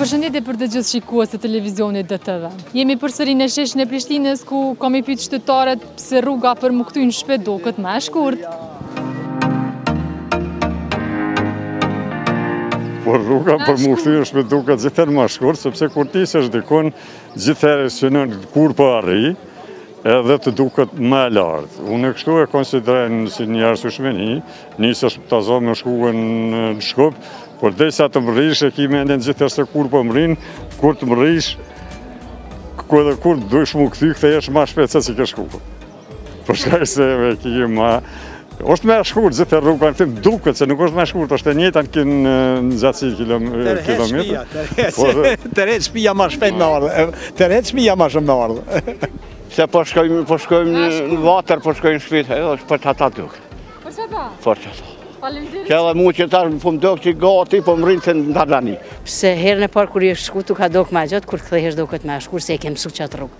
Përshëndetje për të gjithë shikuesit e televizionit DTV. Jemi përsëri në sheshin e Prishtinës, ku kemi pytë qytetarët pse rruga për m'u kthy në shpi doket ma e shkurt. Por rruga për m'u kthy në shpi doket gjithherë ma e shkurt, sepse kur t'nisesh dikun gjithherë synon kur po arri, Edhe të duket ma e largt. Unë kështu e konsideroj si një arsyeshmëni, nisesh ta zomë me shkue në Shkup, por derisa të mërrish e ki mendjen gjithë se kur po mërrin, kur të mërrish, edhe kur të dush m'u kthy, kthehesh ma shpejt se si ke shkue. Për shkak se e ki ma Është ma e shkurt, gjithë rruga në kthim duket, se nuk është ma e shkurt, është e njëjta në kinë në gjatësi kilometër. Tërheq shpia, tërheq shpia ma shpejt me ardhë, tërheq shpia ma shumë me ardhë. Se po shkojmë, po shkojmë në vatër, po shkojmë në shpi, edhe për qata duket. Për qata? Për qata. Faleminderit. Qe edhe mu qitash po m'duket që gati po mërrij se në Dardani. Se herën e parë kur je shku, t'u ka dukë ma gjatë, kur të kthehesh duket ma shkurt, se e ke msu qat rrugë.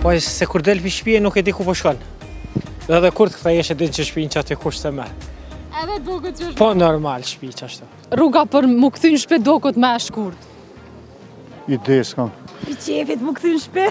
Po se kur del prej shpije nuk e di ku po shkon. Edhe kur të kthehesh e din që shpinë që atë kush se me. Edhe doket që shpin. Po normal shpija ashtu. Rruga për m'u kthy n'shpi doket ma e shkurt. I deskam. I qefit m'u kthy n'shpi.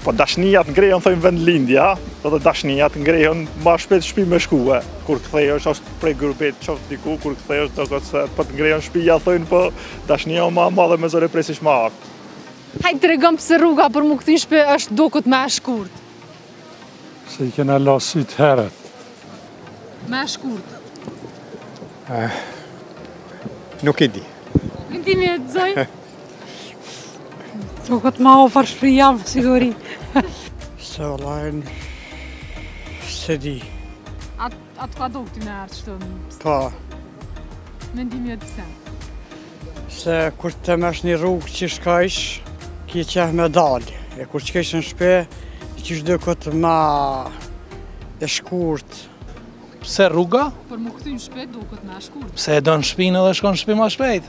Po dashnija të ngreh, thojnë vendlindja, po edhe dashnija të ngreh ma shpejt shpi me shkue. Kur kthehesh prej gurbetit qoftë diku, kur kthehesh doket se po të ngreh shpija thojnë, po dashnija o ma e madhe me zor e presish me ardhë. Hajt tregom pse rruga për m'u kthy n'shpi doket ma e shkurt. Se i kena la sytë herët. Ma e shkurt. Eh, nuk e di. Mendimi jot, zonjë? Doket ma afër shpisë jam, siguri. Se olajnë, s'e di. A të ka dokë ty me arë qëtë? Po. Mendimi jot pse? Se kur të marrsh një rrugë që shkojsh, ki qef me dalë. E kur kthehesh në shpi, qysh doket ma e shkurt. Pse rruga për m'u kthy në shpi doket ma e shkurt. Pse e don shpinë edhe shkon në shpi ma shpejt.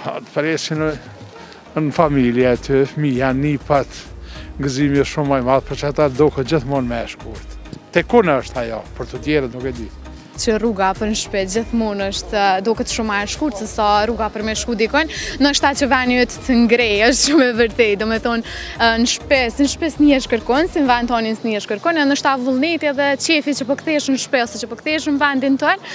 Se të presin familja aty, fëmija, nipat, gëzimi është shumë më i madh, për qata duket gjithmonë më e shkurt. Tek unë është ajo, për të tjerët nuk e di. Që rruga për në shpi gjithmonë duket shumë më e shkurt, sesa rruga për me shku dikun, ndoshta që veni jot të ngreh, është shumë e vërtetë, domethonë në shpi, si në shpi s'është kërkun, si në vend tonin s'është kërkun, ndoshta vullneti edhe qefi që po kthehesh në shpi, ose që po kthehesh në vendin tonë,